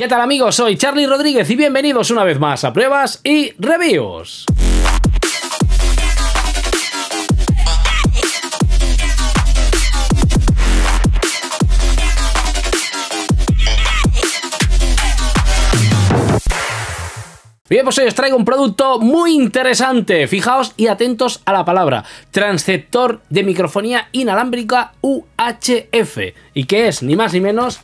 ¿Qué tal amigos? Soy Charlie Rodríguez y bienvenidos una vez más a Pruebas y Reviews. Bien, pues hoy os traigo un producto muy interesante. Fijaos y atentos a la palabra. Transceptor de microfonía inalámbrica UHF. ¿Y qué es? Ni más ni menos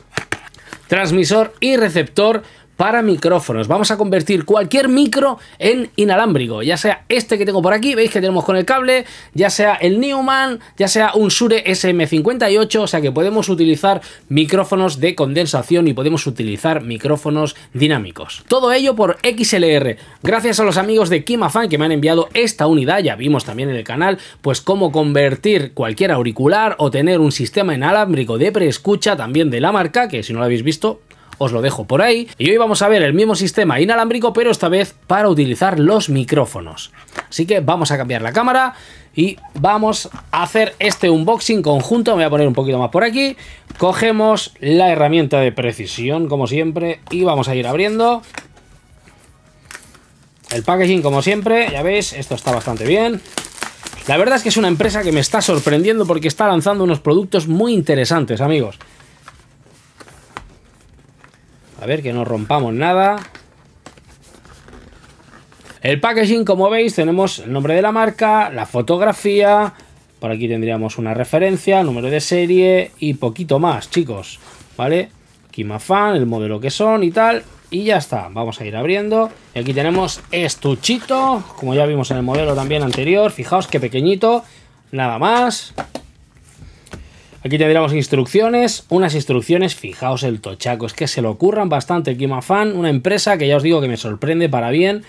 transmisor y receptor para micrófonos. Vamos a convertir cualquier micro en inalámbrico, ya sea este que tengo por aquí, veis que tenemos con el cable, ya sea el Newman, ya sea un Shure SM58, o sea que podemos utilizar micrófonos de condensación y podemos utilizar micrófonos dinámicos. Todo ello por XLR, gracias a los amigos de Kimafan que me han enviado esta unidad, ya vimos también en el canal, pues cómo convertir cualquier auricular o tener un sistema inalámbrico de preescucha también de la marca, que si no lo habéis visto, os lo dejo por ahí. Y hoy vamos a ver el mismo sistema inalámbrico, pero esta vez para utilizar los micrófonos. Así que vamos a cambiar la cámara y vamos a hacer este unboxing conjunto. Me voy a poner un poquito más por aquí. Cogemos la herramienta de precisión, como siempre, y vamos a ir abriendo. El packaging, como siempre, ya veis, esto está bastante bien. La verdad es que es una empresa que me está sorprendiendo porque está lanzando unos productos muy interesantes, amigos. A ver, que no rompamos nada. El packaging, como veis, tenemos el nombre de la marca, la fotografía. Por aquí tendríamos una referencia, número de serie y poquito más, chicos. ¿Vale? Kimafan, el modelo que son y tal. Y ya está, vamos a ir abriendo. Y aquí tenemos estuchito, como ya vimos en el modelo también anterior. Fijaos qué pequeñito, nada más. Aquí tendríamos instrucciones, unas instrucciones, fijaos el tochaco, es que se lo ocurran bastante Kimafan, una empresa que ya os digo que me sorprende para bien,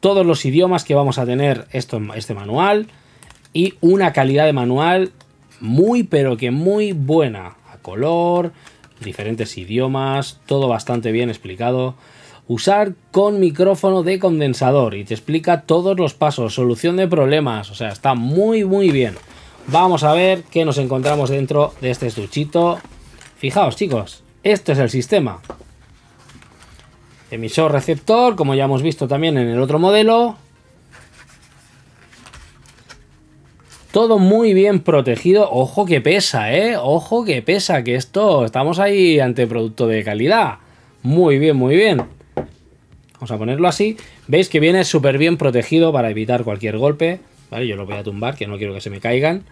todos los idiomas que vamos a tener esto, este manual y una calidad de manual muy pero que muy buena, a color, diferentes idiomas, todo bastante bien explicado. Usar con micrófono de condensador y te explica todos los pasos, solución de problemas, o sea, está muy muy bien. Vamos a ver qué nos encontramos dentro de este estuchito. Fijaos, chicos, este es el sistema. Emisor receptor, como ya hemos visto también en el otro modelo. Todo muy bien protegido. Ojo que pesa, ¿eh? Ojo que pesa, que esto... Estamos ahí ante producto de calidad. Muy bien, muy bien. Vamos a ponerlo así. Veis que viene súper bien protegido para evitar cualquier golpe. Yo lo voy a tumbar, que no quiero que se me caigan.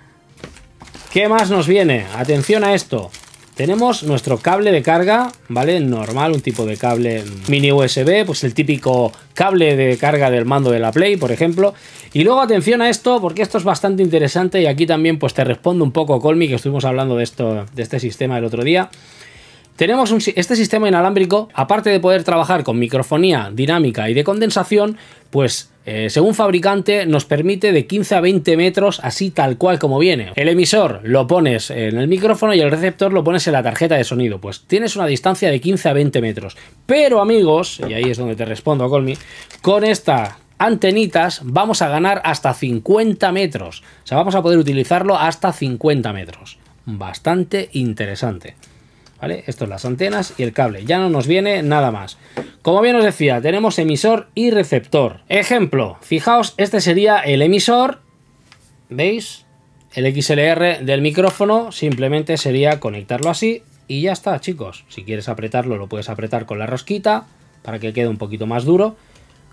¿Qué más nos viene? Atención a esto. Tenemos nuestro cable de carga, ¿vale? Normal, un tipo de cable mini USB, pues el típico cable de carga del mando de la Play, por ejemplo. Y luego atención a esto, porque esto es bastante interesante y aquí también pues te respondo un poco, Colmi, que estuvimos hablando de, esto, de este sistema el otro día. Tenemos este sistema inalámbrico, aparte de poder trabajar con microfonía dinámica y de condensación, pues eh, según fabricante nos permite de 15 a 20 metros así tal cual como viene. El emisor lo pones en el micrófono y el receptor lo pones en la tarjeta de sonido. Pues tienes una distancia de 15 a 20 metros. Pero amigos, y ahí es donde te respondo Colmi, con esta antenitas vamos a ganar hasta 50 metros. O sea, vamos a poder utilizarlo hasta 50 metros. Bastante interesante. Esto es las antenas y el cable. Ya no nos viene nada más. Como bien os decía, tenemos emisor y receptor. Ejemplo, fijaos, este sería el emisor. ¿Veis? El XLR del micrófono simplemente sería conectarlo así y ya está, chicos. Si quieres apretarlo, lo puedes apretar con la rosquita para que quede un poquito más duro.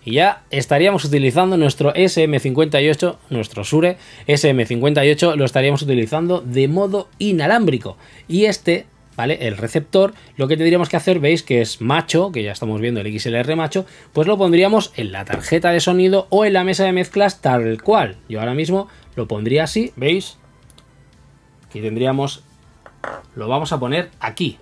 Y ya estaríamos utilizando nuestro SM58, nuestro Sure SM58, lo estaríamos utilizando de modo inalámbrico. Y este ¿vale? El receptor, lo que tendríamos que hacer, veis que es macho, que ya estamos viendo el XLR macho, pues lo pondríamos en la tarjeta de sonido o en la mesa de mezclas tal cual. Yo ahora mismo lo pondría así, ¿veis? Aquí tendríamos, lo vamos a poner aquí.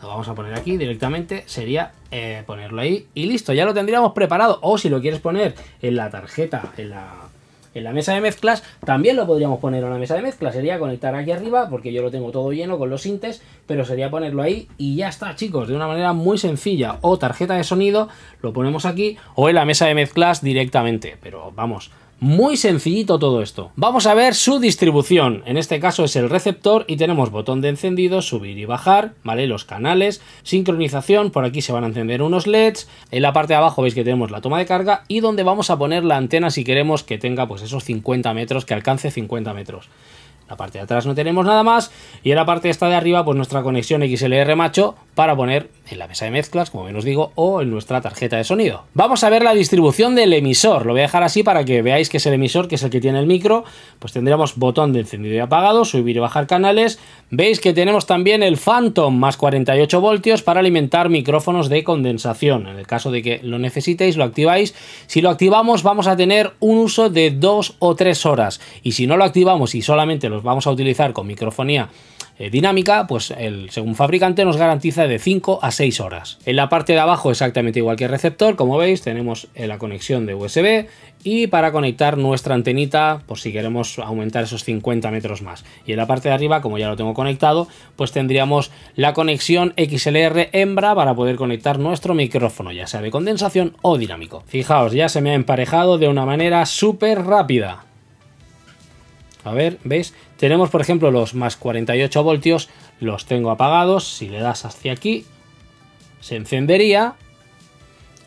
Lo vamos a poner aquí directamente, sería eh, ponerlo ahí y listo, ya lo tendríamos preparado. O si lo quieres poner en la tarjeta, en la en la mesa de mezclas también lo podríamos poner en la mesa de mezclas. Sería conectar aquí arriba, porque yo lo tengo todo lleno con los sintes, pero sería ponerlo ahí y ya está, chicos, de una manera muy sencilla. O tarjeta de sonido, lo ponemos aquí, o en la mesa de mezclas directamente. Pero vamos, Muy sencillito todo esto. Vamos a ver su distribución. En este caso es el receptor y tenemos botón de encendido, subir y bajar, ¿vale? Los canales, sincronización, por aquí se van a encender unos LEDs. En la parte de abajo veis que tenemos la toma de carga y donde vamos a poner la antena si queremos que tenga pues esos 50 metros, que alcance 50 metros la parte de atrás no tenemos nada más y en la parte esta de arriba pues nuestra conexión XLR macho para poner en la mesa de mezclas, como bien os digo, o en nuestra tarjeta de sonido. Vamos a ver la distribución del emisor, lo voy a dejar así para que veáis que es el emisor, que es el que tiene el micro, pues tendríamos botón de encendido y apagado, subir y bajar canales, veis que tenemos también el Phantom más 48 voltios para alimentar micrófonos de condensación, en el caso de que lo necesitéis lo activáis, si lo activamos vamos a tener un uso de 2 o 3 horas. Y si no lo activamos y solamente los vamos a utilizar con microfonía eh, dinámica, pues el, según fabricante nos garantiza de 5 a 6 horas. En la parte de abajo exactamente igual que el receptor, como veis tenemos eh, la conexión de USB y para conectar nuestra antenita por si queremos aumentar esos 50 metros más. Y en la parte de arriba, como ya lo tengo conectado, pues tendríamos la conexión XLR hembra para poder conectar nuestro micrófono, ya sea de condensación o dinámico. Fijaos, ya se me ha emparejado de una manera súper rápida. A ver, ¿veis? Tenemos, por ejemplo, los más 48 voltios, los tengo apagados. Si le das hacia aquí, se encendería.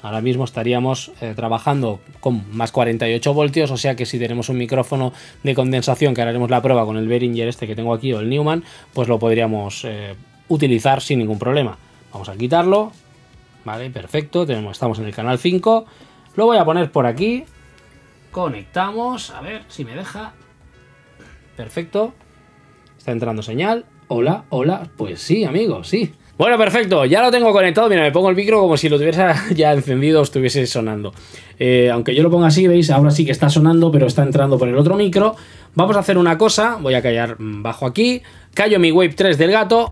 Ahora mismo estaríamos eh, trabajando con más 48 voltios, o sea que si tenemos un micrófono de condensación, que haremos la prueba con el Behringer este que tengo aquí, o el Newman, pues lo podríamos eh, utilizar sin ningún problema. Vamos a quitarlo. Vale, perfecto. Tenemos, estamos en el canal 5. Lo voy a poner por aquí. Conectamos. A ver si me deja. Perfecto. Está entrando señal. Hola, hola. Pues sí, amigo, sí. Bueno, perfecto, ya lo tengo conectado. Mira, me pongo el micro como si lo tuviera ya encendido o estuviese sonando. Eh, aunque yo lo ponga así, veis, ahora sí que está sonando, pero está entrando por el otro micro. Vamos a hacer una cosa, voy a callar bajo aquí. Callo mi Wave 3 del gato.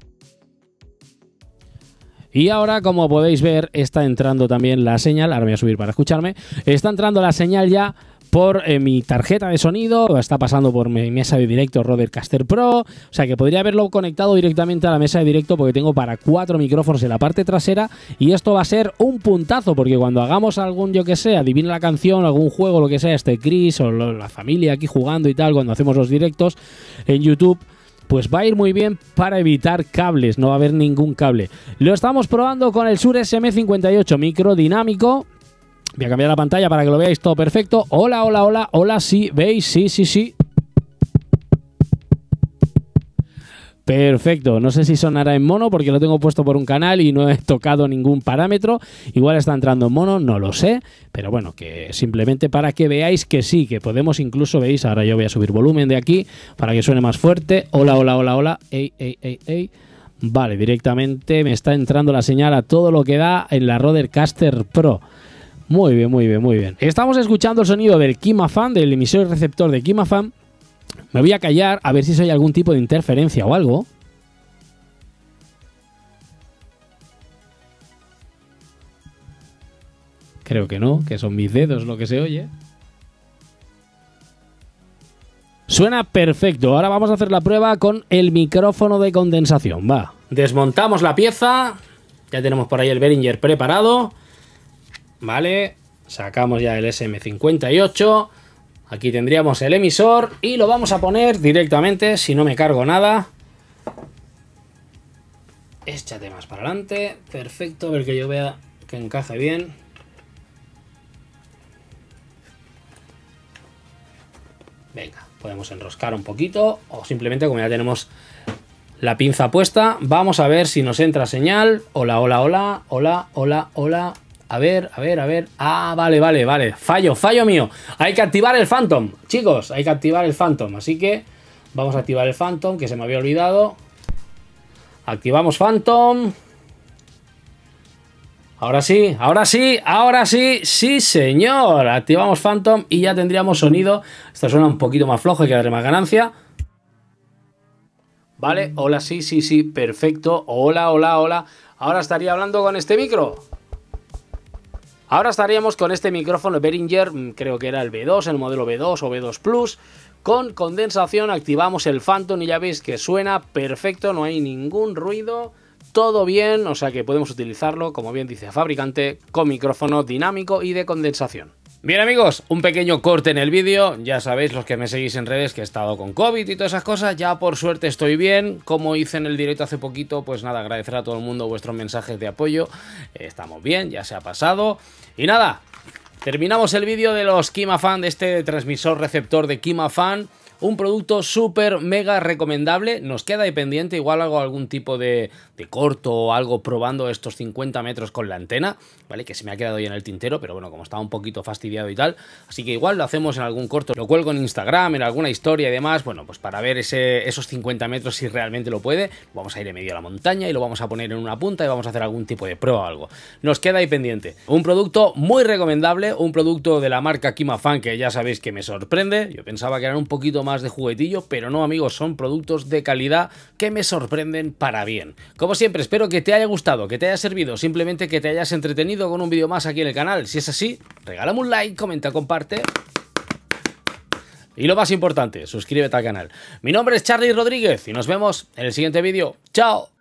Y ahora, como podéis ver, está entrando también la señal. Ahora voy a subir para escucharme. Está entrando la señal ya por eh, mi tarjeta de sonido, está pasando por mi mesa de directo Rodecaster Pro, o sea que podría haberlo conectado directamente a la mesa de directo porque tengo para cuatro micrófonos en la parte trasera y esto va a ser un puntazo porque cuando hagamos algún, yo que sé, adivina la canción, algún juego, lo que sea, este Chris o la familia aquí jugando y tal, cuando hacemos los directos en YouTube, pues va a ir muy bien para evitar cables, no va a haber ningún cable. Lo estamos probando con el Sur SM58 micro dinámico, Voy a cambiar la pantalla para que lo veáis todo perfecto. Hola, hola, hola, hola, sí, ¿veis? Sí, sí, sí. Perfecto, no sé si sonará en mono porque lo tengo puesto por un canal y no he tocado ningún parámetro. Igual está entrando en mono, no lo sé, pero bueno, que simplemente para que veáis que sí, que podemos incluso, veis, ahora yo voy a subir volumen de aquí para que suene más fuerte. Hola, hola, hola, hola, ey, ey, ey, ey. Vale, directamente me está entrando la señal a todo lo que da en la Rodecaster Pro. Muy bien, muy bien, muy bien. Estamos escuchando el sonido del Kimafan, del emisor receptor de Kimafan. Me voy a callar a ver si hay algún tipo de interferencia o algo. Creo que no, que son mis dedos lo que se oye. Suena perfecto. Ahora vamos a hacer la prueba con el micrófono de condensación. Va. Desmontamos la pieza. Ya tenemos por ahí el Behringer preparado. ¿vale? Sacamos ya el SM58. Aquí tendríamos el emisor y lo vamos a poner directamente, si no me cargo nada. Échate más para adelante. Perfecto, a ver que yo vea que encaje bien. Venga, podemos enroscar un poquito o simplemente como ya tenemos la pinza puesta, vamos a ver si nos entra señal. Hola, hola, hola, hola, hola, hola. A ver, a ver, a ver. Ah, vale, vale, vale. Fallo, fallo mío. Hay que activar el Phantom. Chicos, hay que activar el Phantom. Así que vamos a activar el Phantom, que se me había olvidado. Activamos Phantom. Ahora sí, ahora sí, ahora sí, sí señor. Activamos Phantom y ya tendríamos sonido. Esto suena un poquito más flojo, hay que más ganancia. Vale, hola, sí, sí, sí, perfecto. Hola, hola, hola. Ahora estaría hablando con este micro. Ahora estaríamos con este micrófono Behringer, mm, creo que era el B2, el modelo B2 o B2 Plus. Con condensación activamos el Phantom y ya veis que suena perfecto, no hay ningún ruido, todo bien, o sea que podemos utilizarlo, como bien dice el fabricante, con micrófono dinámico y de condensación. Bien amigos, un pequeño corte en el vídeo, ya sabéis los que me seguís en redes que he estado con COVID y todas esas cosas, ya por suerte estoy bien, como hice en el directo hace poquito, pues nada, agradecer a todo el mundo vuestros mensajes de apoyo, estamos bien, ya se ha pasado, y nada, terminamos el vídeo de los KimaFan, de este transmisor receptor de KimaFan, un producto súper mega recomendable. Nos queda ahí pendiente, igual hago algún tipo de, corto o algo probando estos 50 metros con la antena, ¿vale? Que se me ha quedado ahí en el tintero, pero bueno, como estaba un poquito fastidiado y tal. Así que igual lo hacemos en algún corto, lo cuelgo en Instagram, en alguna historia y demás. Bueno, pues para ver esos 50 metros si realmente lo puede, vamos a ir en medio de la montaña y lo vamos a poner en una punta y vamos a hacer algún tipo de prueba o algo. Nos queda ahí pendiente. Un producto muy recomendable, un producto de la marca Kimafan que ya sabéis que me sorprende. Yo pensaba que eran un poquito de juguetillo, pero no amigos, son productos de calidad que me sorprenden para bien. Como siempre, espero que te haya gustado, que te haya servido, simplemente que te hayas entretenido con un vídeo más aquí en el canal. Si es así, regálame un like, comenta, comparte... Y lo más importante, suscríbete al canal. Mi nombre es Charlie Rodríguez y nos vemos en el siguiente vídeo. ¡Chao!